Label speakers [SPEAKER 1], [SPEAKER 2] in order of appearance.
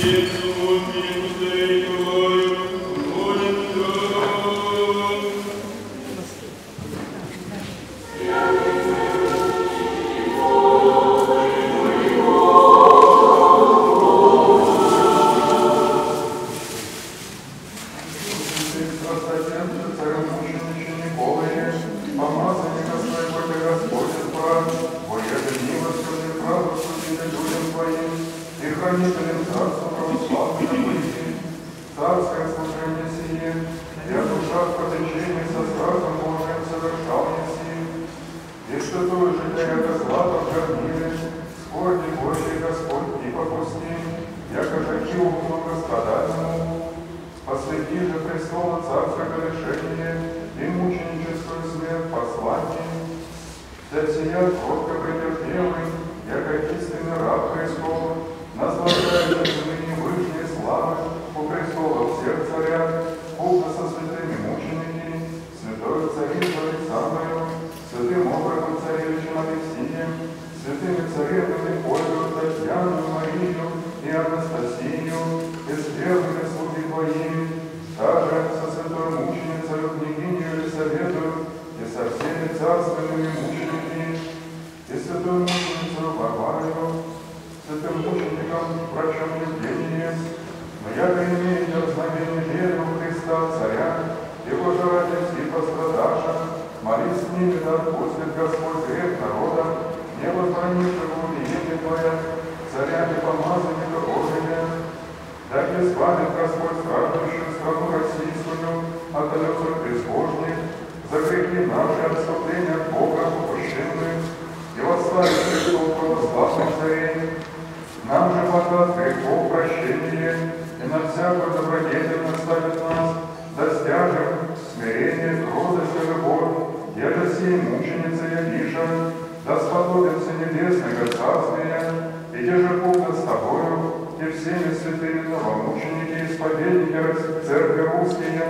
[SPEAKER 1] Христос. Решения и мученическую смерть послании, для сия кротко претерпелый, яко истинный раб Христов, наслаждается ныне вышней славы у престола всех царя, полно со святыми мученики, святою царицей Александрою, святым образом царевичем Алексием, святыми царевнами царственными мучениками, и святой мученицей Варварою, святым мучеником, но яко имея дерзновение веры у Христа, Царя, Его жирательств и пострадавших, молись с ними, да отпустит Господь грех народа, не возбранившего убиение Твоя, Царя и помазанника Божия, да не свалит Господь страждущую страну российскую от колесов безбожных, за грехи наши отступления от Бога попущенных, и восставит Христов православных царей, нам же подаст грехов прощение, и на всякую добродетель наставит нас, достяжем смирение, кротость и любовь, еже сей мученица Явиша, да сподобится небесного царствия, и те же Бога с тобою, и всеми святыми новомученики, исповедники Церкви русские,